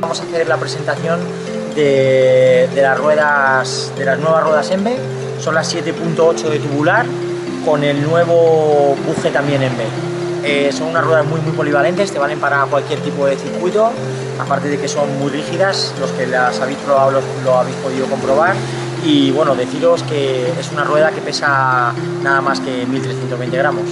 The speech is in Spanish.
vamos a hacer la presentación de, las ruedas, de las nuevas ruedas ENVE. Son las 7.8 de tubular con el nuevo buje también ENVE. Eh, son unas ruedas muy muy polivalentes, te valen para cualquier tipo de circuito, aparte de que son muy rígidas, los que las habéis probado lo habéis podido comprobar. Y bueno, deciros que es una rueda que pesa nada más que 1320 gramos.